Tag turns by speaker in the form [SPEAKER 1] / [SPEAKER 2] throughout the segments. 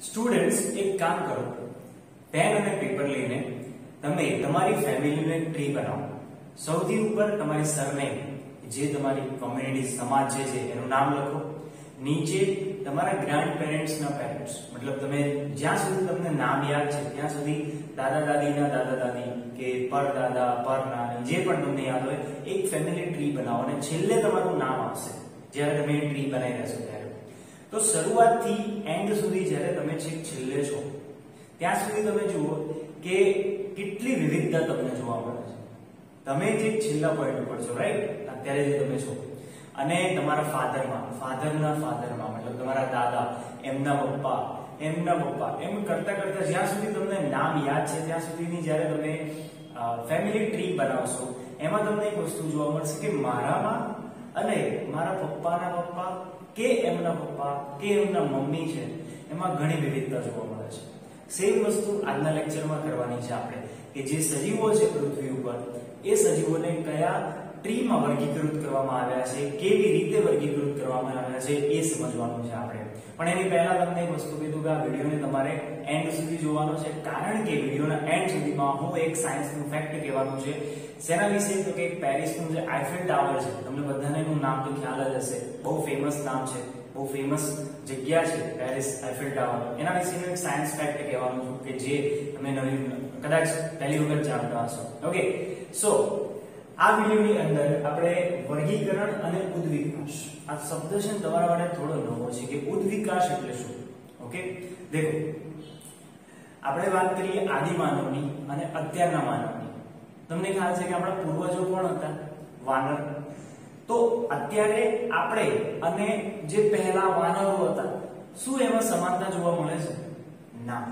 [SPEAKER 1] Students એક કામ કરો. પેન અને પેપર લઈને તમે તમારી ફેમિલીનું ટ્રી બનાવો. સૌથી ઉપર તમારી સરનેમ જે તમારી કોમ્યુનિટી સમાજ જે છે એનું નામ લખો. નીચે તમારા ગ્રાન્ડ પેરેન્ટ્સના પેરેન્ટ્સ મતલબ તમે જ્યાં સુધી તમને નામ યાદ છે, ત્યાં સુધી દાદા દાદીના દાદા દાદી કે પર દાદા, પર નાની, જે પણ તમને યાદ હોય, એક ફેમિલી ટ્રી બનાવો અને છેલ્લે તમારું નામ આવશે જ્યારે તમે એ ટ્રી બનાવી રહેશો ત્યારે. તો શરૂઆતથી એન્ડ સુધી છેક છેલ્લે છો, ત્યાં સુધી તમે જુઓ કે કેટલી વિવિધતા તમને જોવા મળે છે. તમે જે છેલ્લા પોઈન્ટ ઉપર છો રાઈટ અત્યારે જે તમે છો. અને તમારા ફાધરમાં ફાધરના ફાધરમાં મતલબ તમારા દાદા, એમના પપ્પા એમના પપ્પા, એમ કરતા કરતા જ્યાં સુધી તમને નામ યાદ છે, ત્યાં સુધીની જ્યારે તમે ફેમિલી ટ્રી બનાવશો, એમાં તમને એક વસ્તુ જોવા મળશે કે મારામાં અને મારા પપ્પાના પપ્પા, કે એમના પપ્પા, કે એમના મમ્મી છે એમાં ઘણી વિવિધતા જોવા મળે છે. સેમ વસ્તુ આજના લેક્ચરમાં કરવાની છે આપણે, કે જે સજીવો છે પૃથ્વી ઉપર, એ સજીવોને કયા ટ્રીમાં વર્ગીકૃત કરવામાં આવ્યા છે, કેવી રીતે વર્ગીકૃત કરવામાં આવ્યા છે, એ સમજવાનું છે આપણે. પણ એની પહેલા તમને એક વસ્તુ કીધું કે આ વિડીયોને તમારે એન્ડ સુધી જોવાનો છે, કારણ કે વિડીયોના એન્ડ સુધીમાં હું એક સાયન્સનું ફેક્ટ કહેવાનું છે. શેના વિશે તો કે પેરિસનું જે આઈફેલ ટાવર છે, તમને બધાને એનું નામ તો ખ્યાલ જ હશે. બહુ ફેમસ નામ છે. બહુ ફેમસ જગ્યા છે પેરિસ આઈફેલ ટાવર એના વિશેનું એક સાયન્સ ફેક્ટ કહેવાનું છું કે જે તમે નવી કદાચ પહેલી વખત જાણતા હશો ઓકે સો આ વિડીયોની અંદર આપણે વર્ગીકરણ અને ઉદ્વિકાસ આ શબ્દ છે તમારા માટે થોડો નવો છે કે ઉદ્વિકાસ એટલે શું ઓકે દેખો આપણે વાત કરીએ આદિ માનવની અને અત્યારના માનવની તમને ખ્યાલ છે કે આપણા પૂર્વજો કોણ હતા વાનર તો અત્યારે આપણે અને જે પહેલા વાનરો હતા, શું એમાં સમાનતા જોવા મળે છે? ના.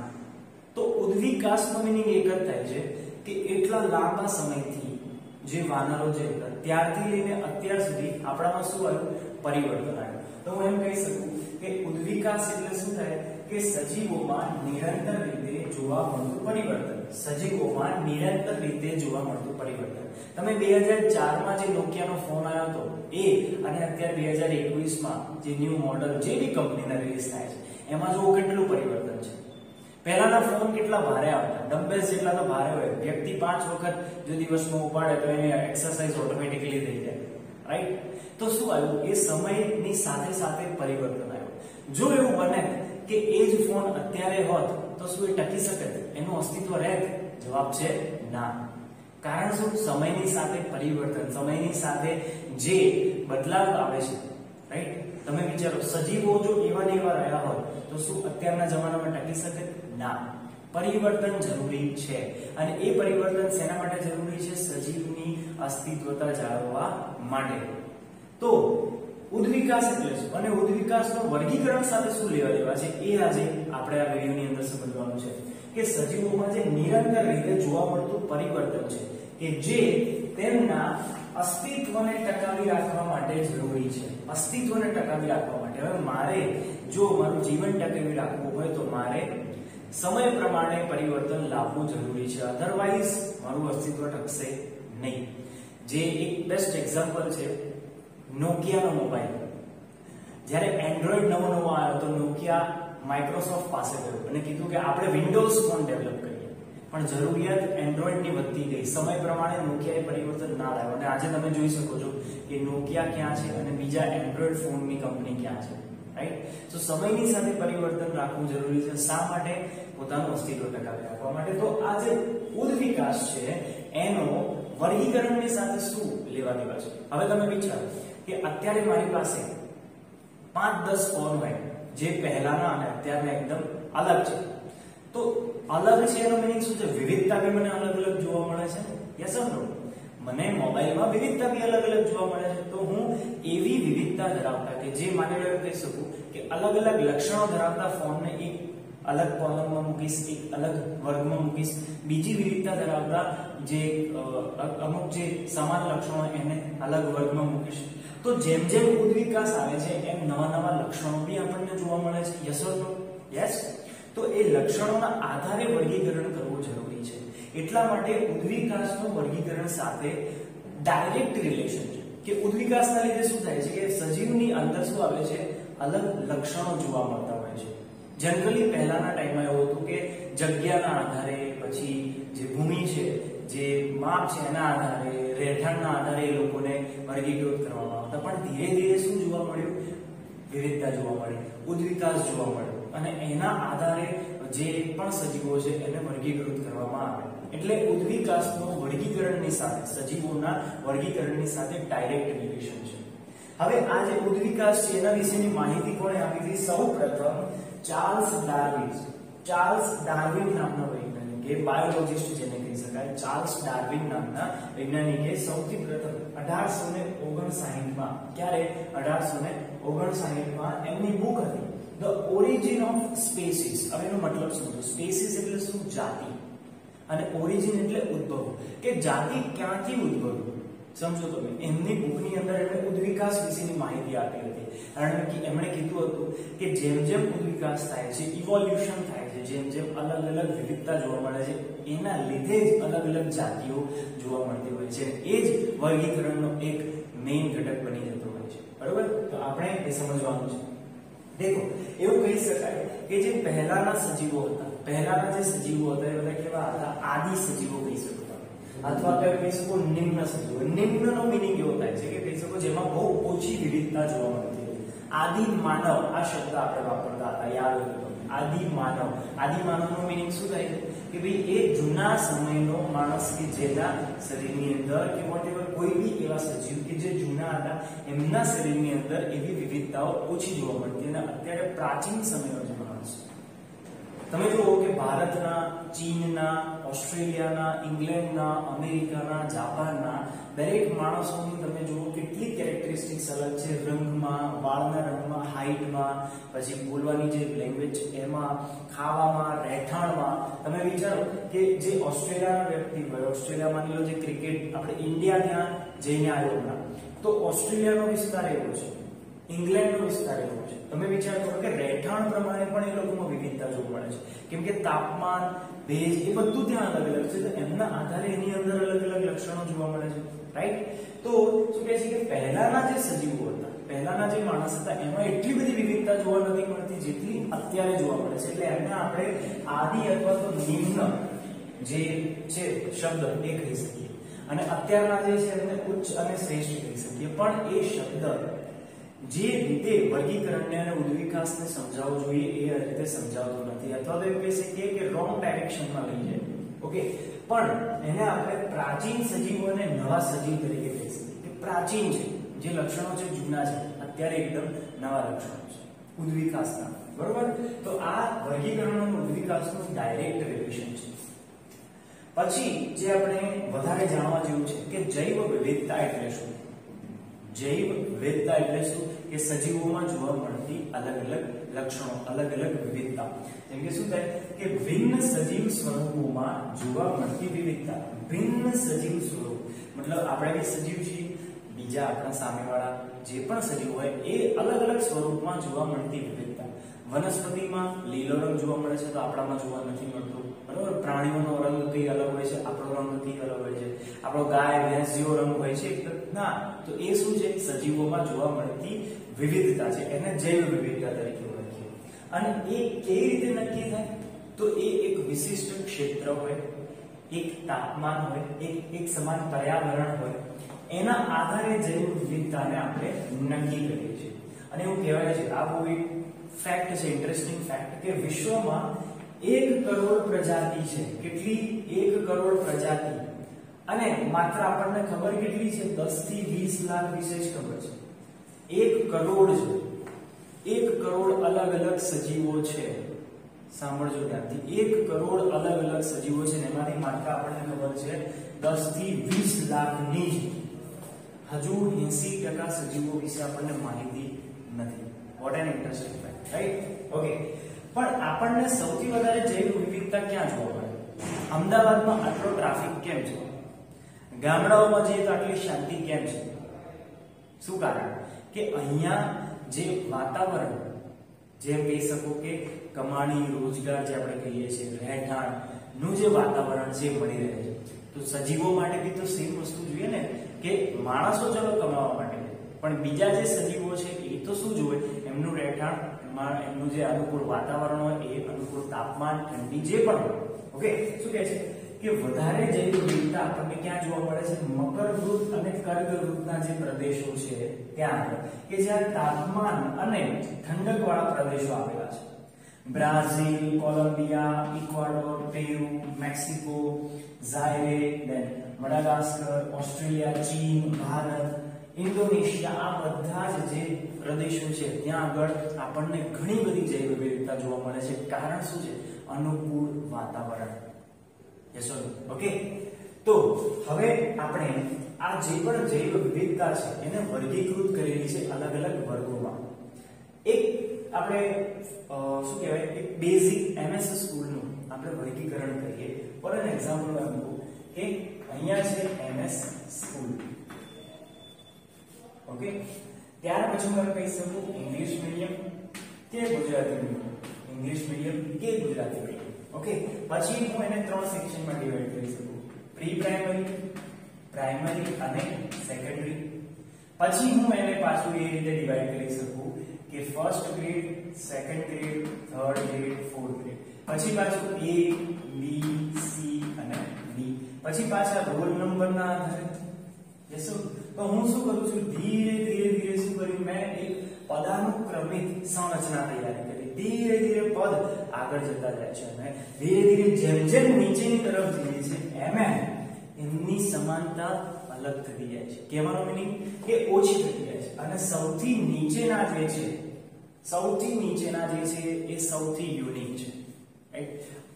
[SPEAKER 1] તો ઉદ્વિકાસનો મિનિંગ એક જ થાય છે કે એટલા લાંબા સમયથી જે વાનરો જે હતા, ત્યારથી લઈને અત્યાર સુધી આપણામાં શું આવ્યું? પરિવર્તન આવ્યું. તો હું એમ કહી શકું કે ઉદ્વિકાસ એટલે શું થાય? કે સજીવોમાં નિરંતર રીતે જોવા મળતું પરિવર્તન. સજીવોમાં નિરંતર રીતે જોવા મળતું પરિવર્તન. તમે 2004 માં જે નોકિયાનો ફોન આવ્યો હતો, એ અને અત્યારે 2021 માં જે ન્યૂ મોડલ જે બી કંપનીના રિલીઝ થાય છે, એમાં જુઓ કેટલું પરિવર્તન છે. પહેલાના ફોન કેટલા ભારે આવતા. ડમ્બેલ્સ જેટલા તો ભારે હોય. વ્યક્તિ પાંચ વખત જો દિવસમાં ઉપાડે તો એની એક્સરસાઇઝ ઓટોમેટિકલી થઈ જાય. રાઈટ તો શું આવ્યું? એ સમયની સાથે સાથે પરિવર્તન આવ્યું. જો એવું બને કે એ જ ફોન અત્યારે હોત, તો શું એ ટકી શકે? એનું અસ્તિત્વ રહેત જવાબ છે ના. કારણ શું? સમયની સાથે પરિવર્તન, સમયની સાથે જે બદલાવ આવે છે રાઈટ તમે વિચારો, સજીવો જો એવા ને એવા રહ્યા હોય, તો શું અત્યારના જમાનામાં ટકી શકે? ના. પરિવર્તન જરૂરી છે. અને એ પરિવર્તન શેના માટે જરૂરી છે? સજીવની અસ્તિત્વતા જાળવવા માટે. તો ઉદ્વિકાસ એટલે શું? અને ઉદ્વિકાસનો વર્ગીકરણ સાથે શું લેવા દેવા છે? એ આજે આપણે આ વિડીયોની અંદર સમજવાનું છે. કે સજીવોમાં જે નિરંતર રીતે જોવા મળતું પરિવર્તન છે, કે જે તેમના અસ્તિત્વને ટકાવી રાખવા માટે જરૂરી છે. અસ્તિત્વને ટકાવી રાખવા માટે. હવે મારે જો મારું જીવન ટકાવી રાખવું હોય તો મારે સમય પ્રમાણે પરિવર્તન લાવવું જરૂરી છે. અધરવાઇઝ મારું અસ્તિત્વ ટકશે નહીં. જે એક બેસ્ટ એક્ઝામ્પલ છે નોકિયાનો મોબાઈલ જ્યારે એન્ડ્રોઈડ નવો નવો આવ્યો તો નોકિયા માઇક્રોસોફ્ટ પાસે ગયો અને કીધું કે આપણે વિન્ડોઝ ફોન ડેવલપ કરીએ. પણ જરૂરિયાત એન્ડ્રોઈડની વધતી ગઈ. સમય પ્રમાણે નોકિયાએ પરિવર્તન ના લાવ્યો. અને આજે તમે જોઈ શકો છો કે નોકિયા ક્યાં છે અને બીજા એન્ડ્રોઈડ ફોનની કંપની ક્યાં છે. રાઈટ તો સમયની સાથે પરિવર્તન રાખવું જરૂરી છે. શા માટે? પોતાનું અસ્તિત્વ ટકાવી રાખવા માટે. તો આ જે ઉદ્વિકાસ છે, એનો વર્ગીકરણની સાથે શું લેવા દેવા છે? હવે તમે વિચારો કે અત્યારે મારી પાસે પાંચ દસ ફોન હોય. જે પહેલાના અને અત્યારના એકદમ અલગ છે. તો અલગ છે એનો મિનિંગ શું છે? વિવિધતા બી મને અલગ અલગ જોવા મળે છે. યસ ઓર નો મને મોબાઈલમાં વિવિધતા બી અલગ અલગ જોવા મળે છે. તો હું એવી વિવિધતા ધરાવતા કે જે માની લો કહી શકું કે અલગ અલગ લક્ષણો ધરાવતા ફોનને એક અલગ કોલમમાં મૂકીશ, એક અલગ વર્ગમાં મૂકીશ. બીજી વિવિધતા ધરાવતા જે અમુક જે સમાન લક્ષણો એને અલગ વર્ગમાં મૂકીશ. તો જેમ જેમ ઉદ્વિકાસ આવે છે, એમ નવા નવા લક્ષણો બી આપણને જોવા મળે છે. યસ ઓર નો યસ તો એ લક્ષણોના આધારે વર્ગીકરણ કરવું જરૂરી છે. એટલા માટે ઉદ્વિકાસનું વર્ગીકરણ સાથે ડાયરેક્ટ રિલેશન છે. કે ઉદ્વિકાસના લીધે શું થાય છે કે સજીવની અંદર શું આવે છે? અલગ લક્ષણો જોવા મળતા હોય છે. જનરલી પહેલાના ટાઈમમાં એવું હતું કે જગ્યાના આધારે પછી જે ભૂમિ છે જે માપ છે એના આધારે, રહેઠાણના આધારે એ લોકોને વર્ગીકૃત કરવામાં આવતા. પણ ધીરે ધીરે શું જોવા મળ્યું? વિવિધતા જોવા મળી, ઉદ્વિકાસ જોવા મળ્યો. અને એના આધારે જે પણ સજીવો છે એને વર્ગીકૃત કરવામાં આવે. એટલે ઉદ્વિકાસનું વર્ગીકરણની સાથે, સજીવોના વર્ગીકરણની સાથે ડાયરેક્ટ રિલેશન છે. હવે આ જે ઉદ્વિકાસ છે, એના વિશેની માહિતી કોણે આપી હતી? સૌપ્રથમ ચાર્લ્સ ડાર્વિન ચાર્લ્સ ડાર્વિન નામનો વૈજ્ઞાનિકે બાયોલોજિસ્ટ જેને કહી શકાય, ચાર્લ્સ ડાર્વિન નામના વૈજ્ઞાનિકે સૌથી પ્રથમ અઢારસો ને ઓગણસાહીઠમાં ક્યારે? અઢારસો ને ઓગણસાહીઠમાં એમની બુક હતી ધ ઓરિજિન ઓફ સ્પેસીસ હવે એનો મતલબ શું છે સ્પેસીસ એટલે શું? જાતિ. અને ઓરિજિન એટલે ઉદ્ભવ. કે જાતિ ક્યાંથી ઉદ્ભવ? સમજો તમે, એમની બુકની અંદર એમણે ઉદ્વિકાસ વિશેની માહિતી આપી હતી. કારણ કે એમણે કીધું હતું કે જેમ જેમ ઉદ્વિકાસ થાય છે ઇવોલ્યુશન થાય જેમ જેમ અલગ અલગ વિવિધતા જોવા મળે છે, એના લીધે જ અલગ અલગ જાતિઓ જોવા મળતી હોય છે. એ જ વર્ગીકરણનો એક મેઇન ઘટક બની જતો હોય છે. બરોબર? તો આપણે એ સમજવાનું છે. દેખો, એવું કહી શકાય કે જે પહેલાના સજીવો હતા, પહેલાના જે સજીવો હતા, એ બધા કેવા હતા? આદિ સજીવો કહી શકો અથવા કે કહી શકો નિમ્ન સજીવો. નિમ્નનો મિનિંગ એવો થાય છે કે કહી શકો જેમાં બહુ ઓછી વિવિધતા જોવા મળતી હતી આદિ માનવ આ શબ્દ આપણે વાપરતા હતા, યાદ હોય તો. આદિ માનવ આદિ માનવનો મિનિંગ શું થાય છે? કે ભાઈ, એ જૂના સમયનો માણસ કે જેના શરીરની અંદર કે વોટેવર કોઈ બી એવા સજીવ કે જે જૂના હતા, એમના શરીરની અંદર એવી વિવિધતાઓ ઓછી જોવા મળતી અને અત્યારે પ્રાચીન સમયનો જે માણસ તમે જુઓ કે ભારતના, ચીનના ઓસ્ટ્રેલિયાના, ઇંગ્લેન્ડના, અમેરિકાના, જાપાનના દરેક માણસોની તમે જુઓ કેટલી કેરેક્ટરિસ્ટિક્સ અલગ છે. રંગમાં, વાળના રંગમાં હાઇટમાં પછી બોલવાની જે લેંગ્વેજ એમાં, ખાવામાં, રહેઠાણમાં તમે વિચારો કે જે ઓસ્ટ્રેલિયાના વ્યક્તિ હોય, ઓસ્ટ્રેલિયા માની લો જે ક્રિકેટ આપણે ઇન્ડિયા ત્યાં જઈને આવ્યો તો ઓસ્ટ્રેલિયાનો વિસ્તાર એવો છે. ઇંગ્લેન્ડનો વિસ્તાર એવો છે. તમે વિચાર કરો કે રહેઠાણ પ્રમાણે પણ એ લોકોમાં વિવિધતા જોવા મળે છે. કેમ કે તાપમાન, ભેજ એ બધું ત્યાં અલગ અલગ છે, તો એમના આધારે એની અંદર અલગ અલગ લક્ષણો જોવા મળે છે. રાઈટ તો શું કહે છે કે પહેલાના જે સજીવો હતા, પહેલાના જે માણસ હતા, એમાં એટલી બધી વિવિધતા જોવા નથી મળતી જેટલી અત્યારે જોવા મળે છે. એટલે એમને આપણે આદિ અથવા તો નિમ્ન જે છે, શબ્દ એ કહી શકીએ. અને અત્યારના જે છે એમને ઉચ્ચ અને શ્રેષ્ઠ કહી શકીએ. પણ એ શબ્દ જે રીતે વર્ગીકરણને અને ઉદ્વિકાસને સમજાવવું જોઈએ એ રીતે સમજાવતો નથી. અથવા તો એમ કહી શકીએ કે રોંગ ડાયરેક્શનમાં લઈ જાય. ઓકે પણ એને આપણે પ્રાચીન સજીવોને નવા સજીવ તરીકે કહી શકીએ કે પ્રાચીન છે. જે લક્ષણો છે જૂના છે. અત્યારે એકદમ નવા લક્ષણો છે. ઉદ્વિકાસના. બરોબર? તો આ વર્ગીકરણ અને ઉદ્વિકાસનું ડાયરેક્ટ રિલેશન છે. પછી જે આપણે વધારે જાણવા જેવું છે કે જૈવ વિવિધતા એટલે શું? જૈવ વિવિધતા એટલે શું? કે સજીવોમાં જોવા મળતી અલગ અલગ લક્ષણો, અલગ અલગ વિવિધતા. જેમ કે શું થાય? કે ભિન્ન સજીવ સ્વરૂપોમાં જોવા મળતી વિવિધતા. ભિન્ન સજીવ સ્વરૂપ. મતલબ આપણે જે સજીવ છીએ, બીજા આપણા સામેવાળા, જે પણ સજીવ હોય, એ અલગ અલગ સ્વરૂપમાં જોવા મળતી વિવિધતા. વનસ્પતિમાં લીલો રંગ જોવા મળે છે તો આપણામાં જોવા નથી મળતો. બરાબર? પ્રાણીઓનો રંગ કઈ અલગ હોય છે? આપણો રંગ કઈ અલગ હોય છે? આપણો ગાય, ભેંસ જેવો રંગ હોય છે? ના, તો એ શું છે? સજીવોમાં જોવા મળતી વિવિધતા છે. એને જૈવ વિવિધતા તરીકે ઓળખીએ. અને એ કેવી રીતે નક્કી થાય? તો એ એક વિશિષ્ટ ક્ષેત્ર હોય, એક તાપમાન હોય, એક એક સમાન પર્યાવરણ હોય, એના આધારે જૈવ વિવિધતાને આપણે નક્કી કરીએ છીએ. અને એવું કહેવાય છે, આ બહુ એક ફેક્ટ છે ઇન્ટરેસ્ટિંગ ફેક્ટ કે વિશ્વમાં એક કરોડ પ્રજાતિ છે. કેટલી? એક કરોડ પ્રજાતિ. અને માત્ર આપણને ખબર કેટલી છે? 10 થી 20 લાખ વિશે જ ખબર છે. એક કરોડ છે. એક કરોડ અલગ અલગ સજીવો છે. સાંભળજો ધ્યાનથી. એક કરોડ અલગ અલગ સજીવો છે ને એમાંથી માત્ર આપણને ખબર છે 10 થી 20 લાખની જ. હજુ 80% સજીવો વિશે આપણને માહિતી નથી. What an interesting fact right okay પણ આપણને સૌથી વધારે જૈવ વિવિધતા ક્યાં જોવા મળે? અમદાવાદમાં આટલો ટ્રાફિક કેમ છે? ગામડાઓમાં જઈએ તો આટલી શાંતિ કેમ છે? શું કારણ? કે અહીંયા જે વાતાવરણ જેમ કહી શકો કે કમાણી, રોજગાર જે આપણે કહીએ છીએ, રહેઠાણનું જે વાતાવરણ છે મળી રહે છે, તો સજીવો માટે બી તો સેમ વસ્તુ જોઈએ ને, કે માણસો ચલો કમાવા માટે પણ બીજા જે સજીવો છે એ તો શું જોવે? એમનું રહેઠાણ એમનું જે અનુકૂળ વાતાવરણ હોય, એ અનુકૂળ તાપમાન, ઠંડી જે પણ હોય ઓકે શું કહે છે? કે વધારે જૈવ વિવિધતા આપણને ક્યાં જોવા મળે છે? મકરવૃત અને કર્કવૃતના જે પ્રદેશો છે, ત્યાં આગળ, કે જ્યાં તાપમાન અને ઠંડક વાળા પ્રદેશો આવેલા છે. Brazil, Colombia, Ecuador, Peru, Mexico, Zaire then Madagascar, Australia, ચીન, ભારત, ઇન્ડોનેશિયા, આ બધા જ જે પ્રદેશો છે, ત્યાં આગળ આપણને ઘણી બધી જૈવ વિવિધતા જોવા મળે છે. કારણ શું છે? અનુકૂળ વાતાવરણ. યસો ઓકે તો હવે આપણે આ જે પણ જૈવ વિવિધતા છે, એને વર્ગીકૃત કરેલી છે અલગ અલગ વર્ગોમાં. એક આપણે શું કહેવાય? એક બેઝિક એમએસ સ્કૂલનું આપણે વર્ગીકરણ કરીએ. ફોર એન એક્ઝામ્પલ આપું કે અહીંયા છે એમએસ સ્કૂલ. ઓકે ત્યાર પછી હું કહી શકું ઇંગ્લિશ મીડિયમ કે ગુજરાતી મીડિયમ ઇંગ્લિશ મીડિયમ કે ગુજરાતી મીડિયમ ઓકે પછી હું એને ત્રણ સેક્શનમાં ડિવાઈડ કરી શકું. પ્રી પ્રાઇમરી પ્રાઇમરી અને સેકન્ડરી પછી હું એને પાછું એ રીતે ડિવાઈડ કરી શકું કે first grade second grade third grade fourth grade પછી પાછું એ બી સી અને ડી પછી પાછા રોલ નંબરના આધારે. યસ તો હું શું કરું છું? ધીરે ધીરે કર્યું મેં એક પદાનુક્રમિત સંરચના તૈયાર કરી. ધીરે ધીરે પદ આગળ જતા જાય છે અને ધીરે ધીરે જેમ જેમ નીચેની તરફ જઈએ છે, એમ એમ એમની સમાનતા અલગ થતી જાય છે. કહેવાનો મિનિંગ કે ઓછી થઈ જાય છે. અને સૌથી નીચેના જે છે, સૌથી નીચેના જે છે એ સૌથી યુનિક છે.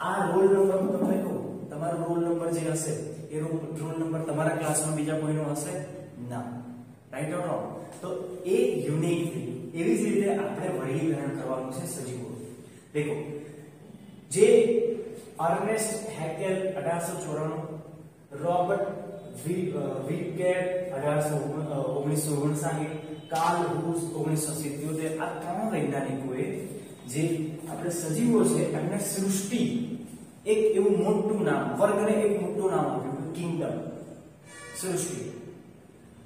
[SPEAKER 1] આ રોલ નંબર હું તમને કહું, તમારો રોલ નંબર જે હશે, એ રોલ નંબર તમારા ક્લાસમાં બીજા કોઈનો હશે? ના. રાઈટ ઓર રોંગ તો એ યુનિક થઈ એવી જ રીતે આપણે વર્ગીકરણ કરવાનું છે સજીવો. દેખો, જે અર્નેસ્ટ હેકેલ 1894 રોબર્ટ વિકેટ 1859 કાર્લ હુસ 1977 આ ત્રણ વૈજ્ઞાનિકોએ જે આપણે સજીવો છે એમને સૃષ્ટિ એક એવું મોટું નામ, વર્ગને એક મોટું નામ આપ્યું, કિંગડમ. સૃષ્ટિ.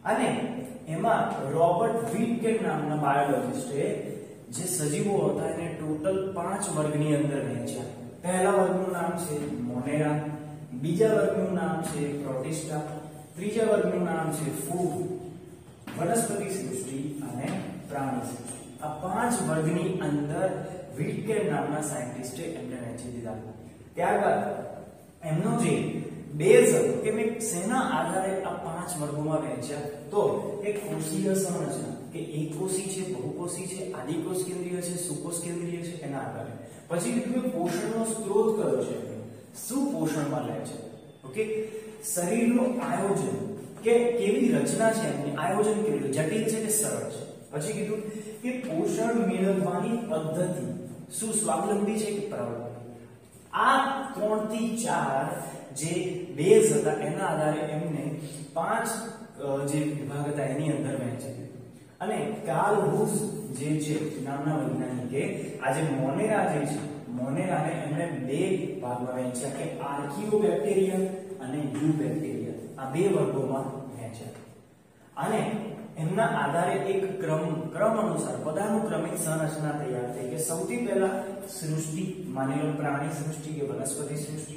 [SPEAKER 1] અને એમાં રોબર્ટ વિટકેટ નામના બાયોલોજિસ્ટે જે સજીવો હતા એને ટોટલ પાંચ વર્ગની અંદર વહેંચ્યા પહેલા વર્ગનું નામ છે મોનેરા, બીજા વર્ગનું નામ છે પ્રોટિસ્ટા, ત્રીજા વર્ગનું નામ છે ફૂગ, વનસ્પતિ સૃષ્ટિ અને પ્રાણી સૃષ્ટિ. આ પાંચ વર્ગની અંદર વિટકેટ નામના સાયન્ટિસ્ટે એમને વહેંચી દીધા. ત્યારબાદ એમનો જે બેઝ કે મેં સેના આધારે આ પાંચ વર્ગોમાં વહેંચ્યા? તો એક કોષીય સંરચના કે એકકોષી છે, બહુકોષી છે, આદિકોષ કેન્દ્રીય છે, સુકોષ કેન્દ્રીય છે, એના આધારે. પછી કીધું પોષણનો સ્ત્રોત કયો છે? શું પોષણમાં લે છે? ઓકે? શરીરનું આયોજન કે કેવી રચના છે એમની? આયોજન કેવી જટિલ છે કે સરળ છે? પછી કીધું કે પોષણ મેળવવાની પદ્ધતિ શું? સ્વાવલંબી છે કે પરાવલંબી? આ ત્રણથી ચાર જે બેઝ હતા, એના આધારે એમને પાંચ જે વિભાગ હતા, એની અંદર વહેંચી અને કાર્લ હુસ જે છે, નામના વૈજ્ઞાનિકે, આજે મોનેરા જે છે, મોનેરાને એમણે બે ભાગમાં વહેંચ્યા કે આર્કિયો બેક્ટેરિયા અને યુ બેક્ટેરિયા આ બે વર્ગોમાં વહેંચ્યા. અને એમના આધારે એક ક્રમ ક્રમ અનુસાર, પદાનુક્રમિક સંરચના તૈયાર થઈ કે સૌથી પહેલા સૃષ્ટિ, માની લો પ્રાણી સૃષ્ટિ કે વનસ્પતિ સૃષ્ટિ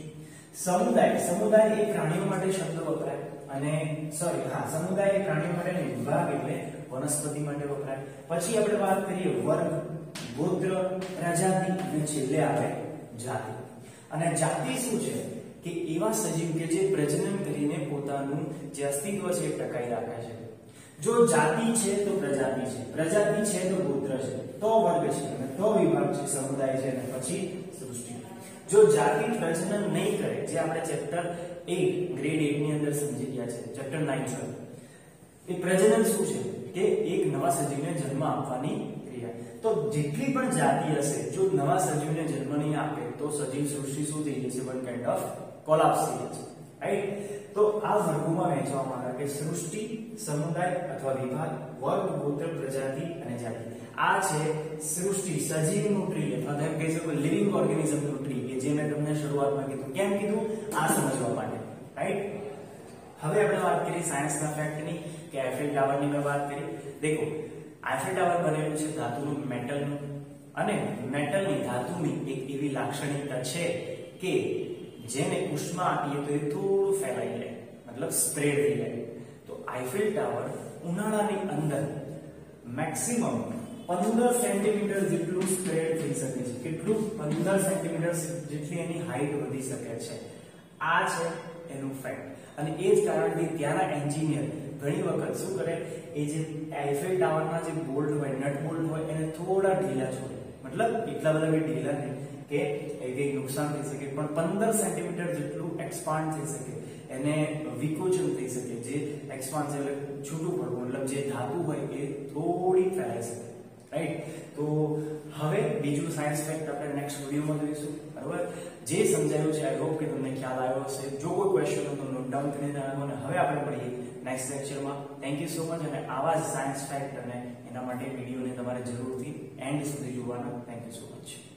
[SPEAKER 1] સમુદાય સમુદાય એ પ્રાણીઓ માટે શબ્દ વપરાય. અને સોરી હા સમુદાય એ પ્રાણીઓ માટે નહીં, વિભાગ એટલે વનસ્પતિ માટે વપરાય. પછી આપણે વાત કરીએ વર્ગ ગોત્ર પ્રજાતિ અને છેલ્લે આવે જાતિ. અને જાતિ શું છે? કે એવા સજીવ કે જે પ્રજનન કરીને પોતાનું જે અસ્તિત્વ છે એ ટકાઈ રાખે છે. જો જાતિ છે તો પ્રજાતિ છે પ્રજાતિ છે તો ગોત્ર છે. તો વર્ગ છે અને તો વિભાગ છે સમુદાય છે અને પછી જો જાતિ પ્રજનન નહીં કરે, જે આપણે ચેપ્ટર 8 ગ્રેડ 8 ની અંદર સમજી ગયા છે ચેપ્ટર 9 છે એ પ્રજનન શું છે? કે એક નવા સજીવને જન્મ આપવાની ક્રિયા. તો જેટલી પણ જાતિ હશે, જો નવા સજીવને જન્મ નહીં આપે, તો સજીવ સૃષ્ટિ શું થઈ જશે? વન કાઇન્ડ ઓફ કોલાપ્સ થઈ જશે. રાઈટ તો આ વર્ગોમાં વહેંચવામાં આવે કે સૃષ્ટિ, સમુદાય અથવા વિભાગ, વર્ગ, ગોત્ર, પ્રજાતિ અને જાતિ. આ છે સૃષ્ટિ, સજીવનું ટ્રી. અથવા તમે કહી શકો, લિવિંગ ઓર્ગેનિઝમનું ટ્રી, કે જે મેં તમને શરૂઆતમાં કીધું. કેમ કીધું? આ સમજવા માટે. રાઈટ હવે આપણે વાત કરીએ સાયન્સના ફેક્ટની કે આઈફેલ ટાવરની મેં વાત કરી. દેખો આઈફેલ ટાવર બનેલું છે ધાતુનું મેટલનું અને મેટલની ધાતુની એક એવી લાક્ષણિકતા છે કે જેને ઉષ્મા આપીએ તો એ થોડું ફેલાઈ જાય. મતલબ સ્પ્રેડ થઈ જાય. તો આઈફેલ ટાવર ઉનાળાની અંદર મેક્સિમમ પંદર સેન્ટીમીટર જેટલું સ્પ્રેડ થઈ શકે છે. કેટલું? પંદર સેન્ટીમીટર જેટલી એની હાઈટ વધી શકે છે. આ છે એનું ફેક્ટ અને એ જ કારણથી ત્યાંના એન્જિનિયર ઘણી વખત શું કરે? એ જે આઈફેલ ટાવરના જે બોલ્ટ હોય નટ બોલ્ટ હોય, એને થોડા ઢીલા છોડે. મતલબ એટલા બધા બી ઢીલા નહીં. કે કંઈક નુકસાન થઈ શકે, પણ પંદર સેન્ટીમીટર જેટલું એક્સપાન્ડ થઈ શકે. એને વિકોચન થઈ શકે. જે એક્સપાન્ડ એટલે છૂટું પડવું, મતલબ જે ધાતુ હોય એ થોડી ફેલાઈ શકે. રાઈટ તો હવે બીજું સાયન્સ ફેક્ટ આપણે નેક્સ્ટ વિડીયોમાં જોઈશું. બરાબર? જે સમજાયું છે આઈ હોપ કે તમને ખ્યાલ આવ્યો હશે. જો કોઈ ક્વેશ્ચન હોય તો નોટ ડાઉન કરીને જણાવો અને હવે આપણે મળીએ નેક્સ્ટ લેક્ચરમાં થેન્ક યુ સો મચ અને આવા જ સાયન્સ ફેક્ટ અને એના માટે વિડીયોને તમારે જરૂરથી એન્ડ સુધી જોવાનું. Thank you so much